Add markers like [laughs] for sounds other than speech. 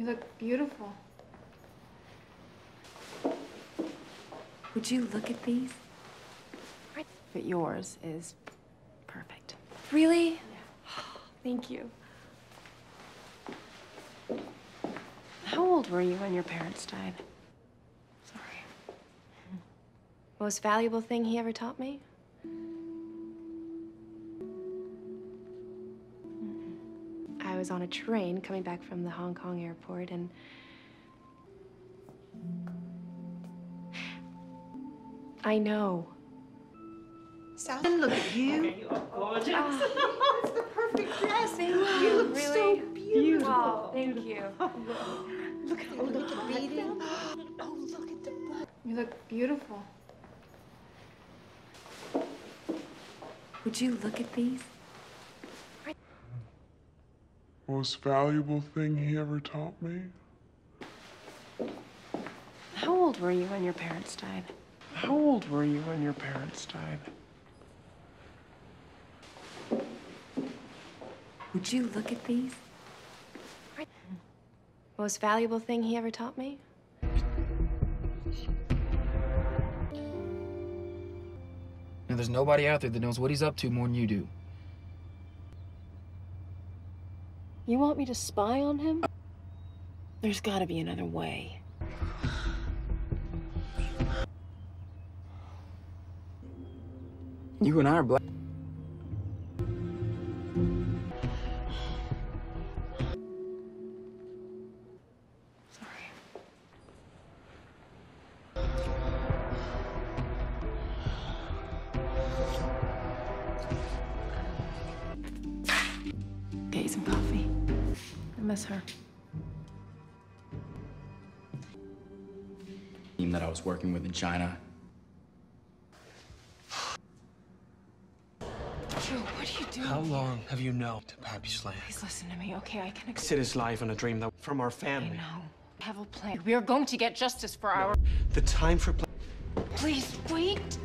You look beautiful. Would you look at these? But yours is perfect. Really? Yeah. [gasps] Thank you. How old were you when your parents died? Sorry. Most valuable thing he ever taught me? Was on a train coming back from the Hong Kong airport and I know. South. And look at you. You are gorgeous. Ah. [laughs] it's the perfect dress. Thank you. you. look really? so beautiful. Wow, thank you. Look at, oh, look at Beadie. [gasps] Oh, look at the butt. You look beautiful. Would you look at these? Most valuable thing he ever taught me? How old were you when your parents died? How old were you when your parents died? Would you look at these? Most valuable thing he ever taught me? Now, there's nobody out there that knows what he's up to more than you do. You want me to spy on him? Uh, there's gotta be another way. You and I are black. Get you some coffee. I miss her. Team that I was working with in China. Joe, what are you doing? How long have you known to Pappy Slam? Please listen to me, okay? I can Sid is life in a dream that from our family. I family. know. I have a plan. We are going to get justice for our. The time for. Pl- Please wait.